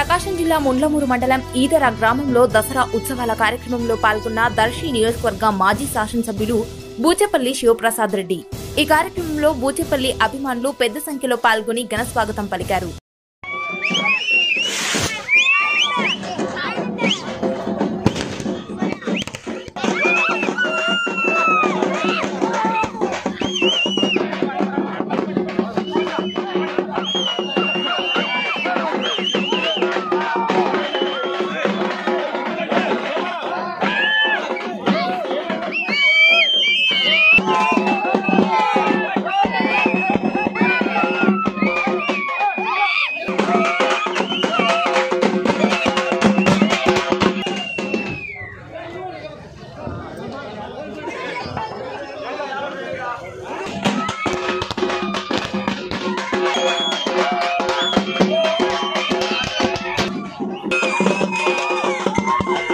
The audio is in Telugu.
ప్రకాశం జిల్లా ముండ్లమూరు మండలం ఈదర గ్రామంలో దసరా ఉత్సవాల కార్యక్రమంలో పాల్గొన్న దర్శి నియోజకవర్గ మాజీ శాసనసభ్యులు బూచెపల్లి శివప్రసాద్ రెడ్డి. ఈ కార్యక్రమంలో బూచెపల్లి అభిమానులు పెద్ద సంఖ్యలో పాల్గొని ఘన స్వాగతం పలికారు. Yeah.